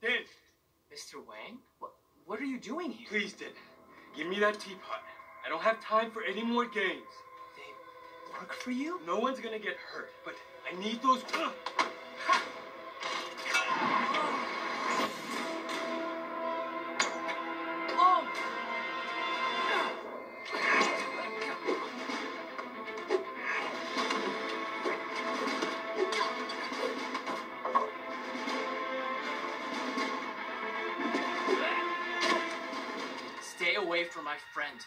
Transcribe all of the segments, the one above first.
Din! Mr. Wang? What, what are you doing here? Please, Din. Give me that teapot. I don't have time for any more games. They work for you? No one's gonna get hurt, but I need those... away from my friend.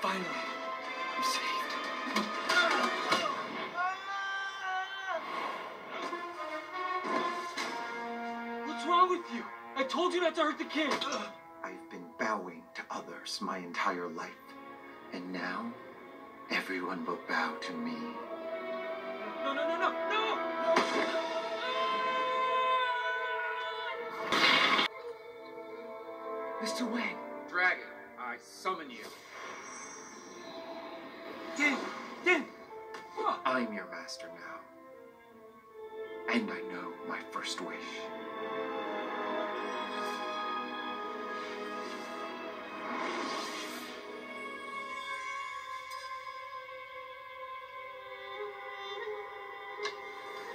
Finally, I'm saved. What's wrong with you? I told you not to hurt the kid. I've been bowing to others my entire life. And now, everyone will bow to me. No, no, no, no, no! Mr. Wang, Dragon, I summon you. Din! Din! I'm your master now. And I know my first wish.